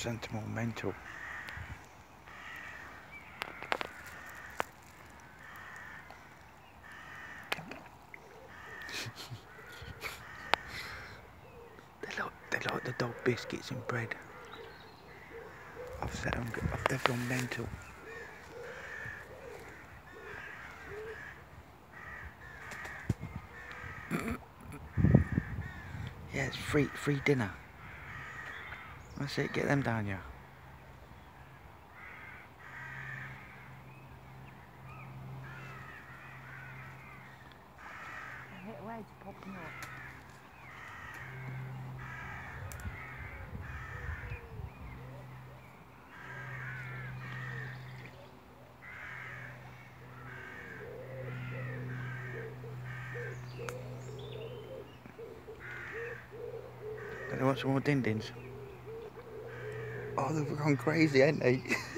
sent them mental. they like they like the dog biscuits and bread. I've set them. They've gone mental. Yeah, it's free free dinner. That's it, get them down? Want some more din dins. Oh, they've gone crazy, ain't they?